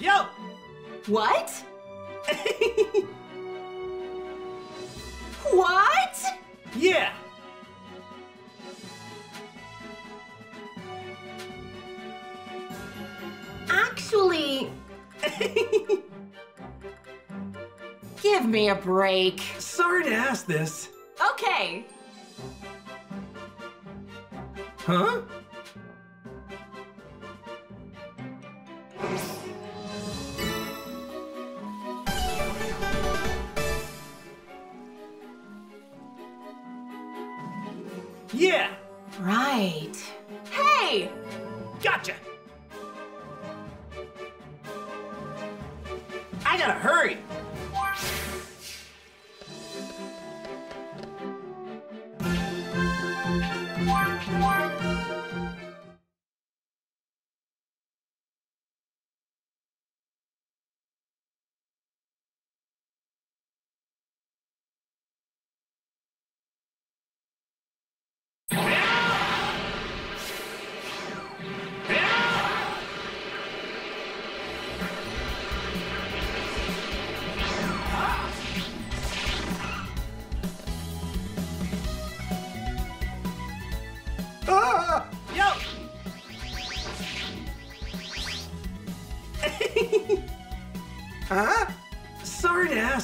Yo! What? what? Yeah! Actually, give me a break. Sorry to ask this. Okay. Huh? I gotta hurry!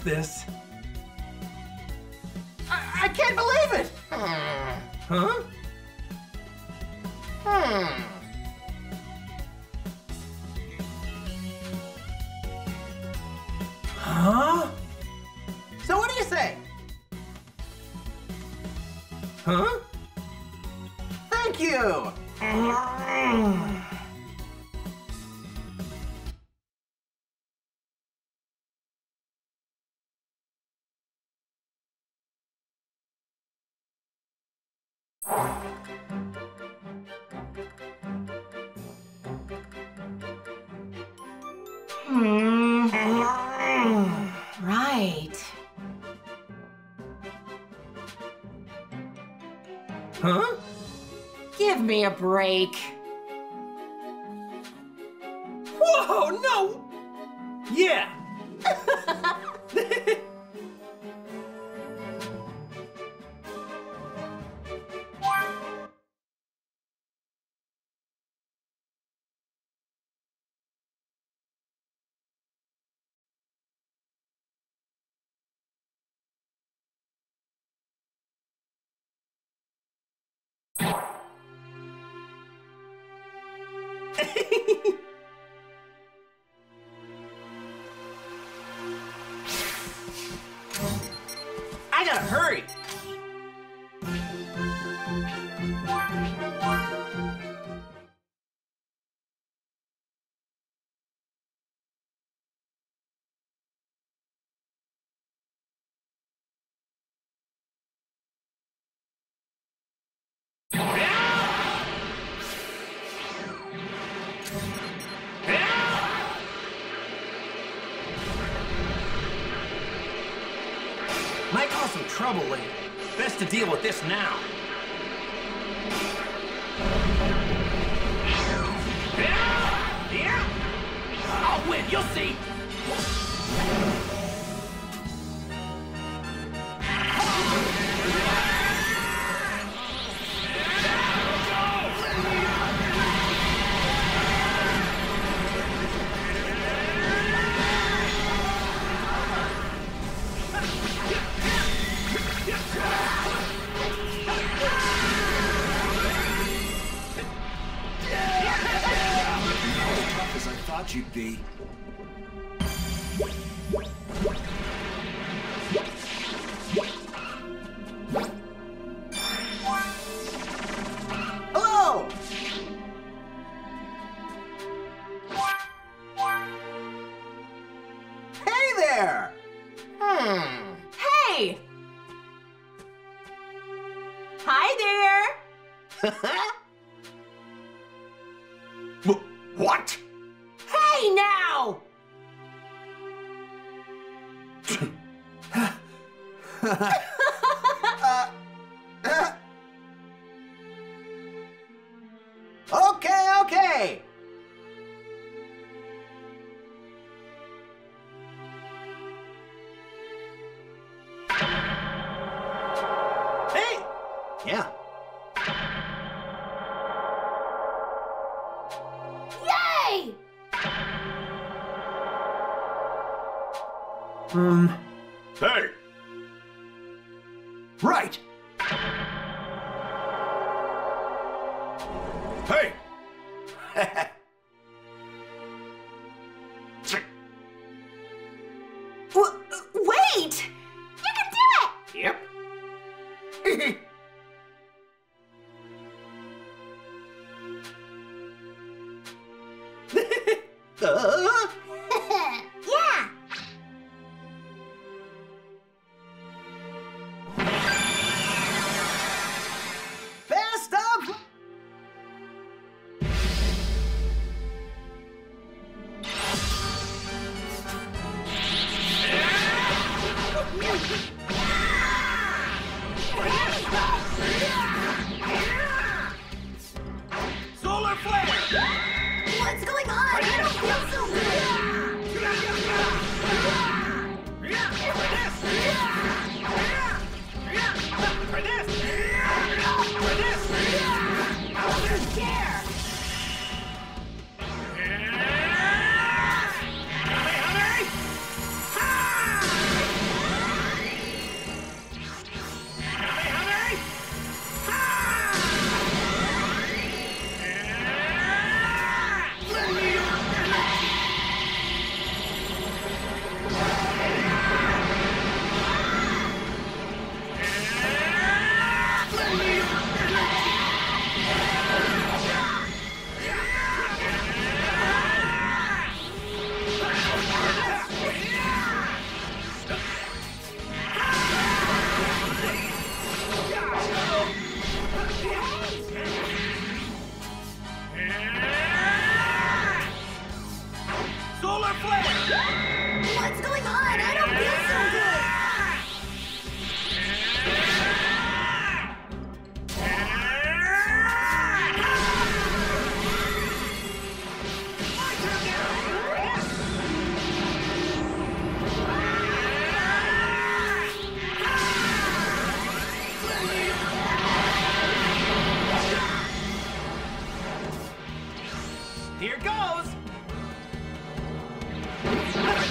Ask this. I, I can't believe it! Huh? Hmm. Huh? So what do you say? Huh? Hmm. Right. Huh? Give me a break. Whoa, no! Yeah! Some trouble later. Best to deal with this now. Yeah! I'll win, you'll see! As you'd be. Hello! Hey there! Hmm. Hey! Hi there! What? Uh, uh, okay, okay. Hey! Yeah. Yay! Um... What?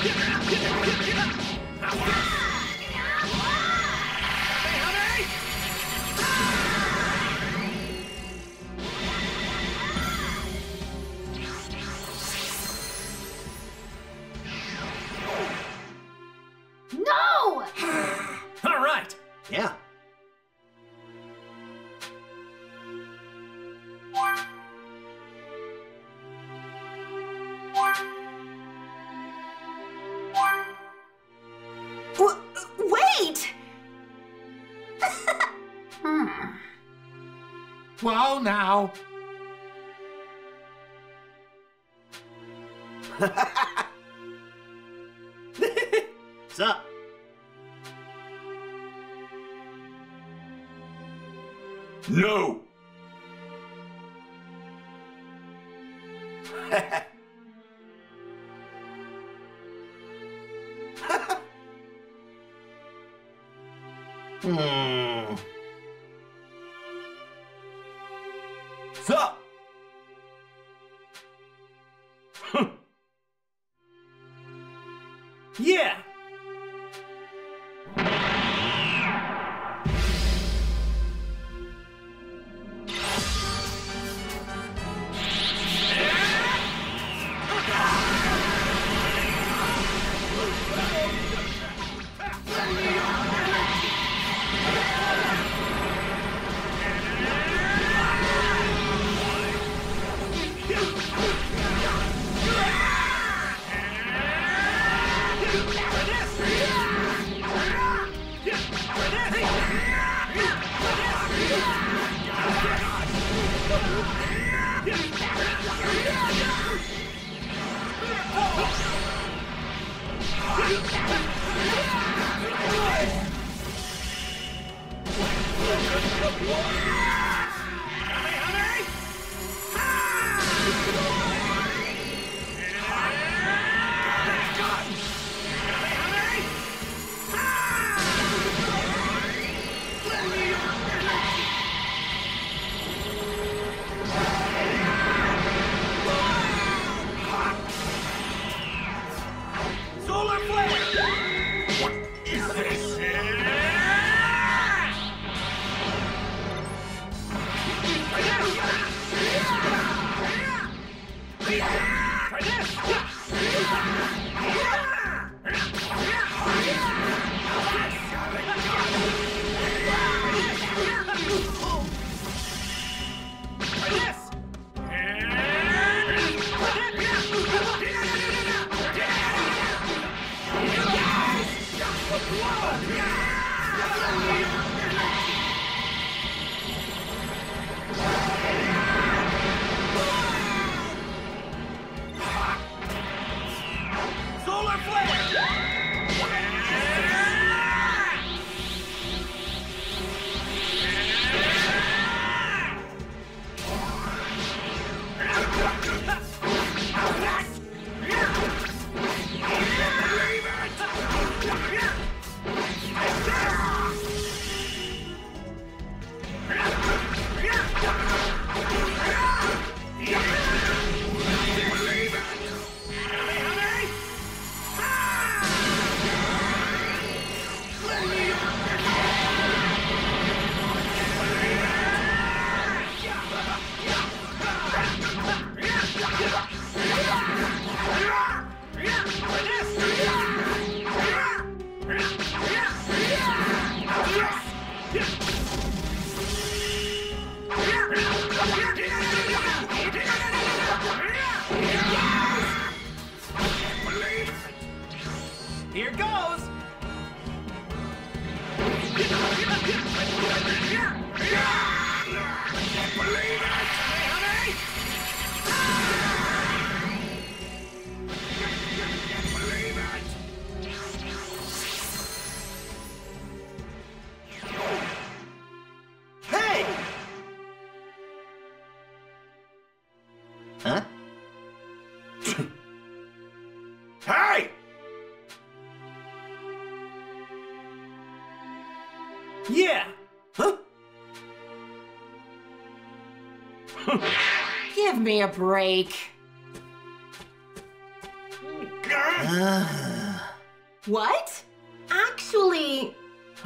No! Whoa, now. What's up? No! ¡Wow! Yeah! Huh? Give me a break. What? Actually,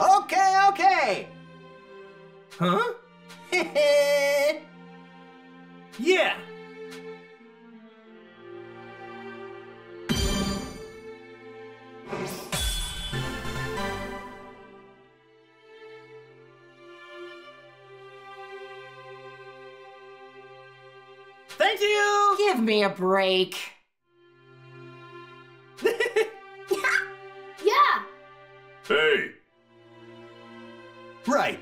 okay, okay. Huh? Yeah! Me a break. yeah. Hey! right.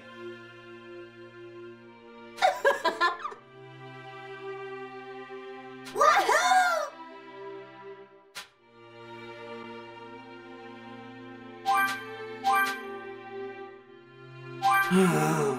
Woohoo!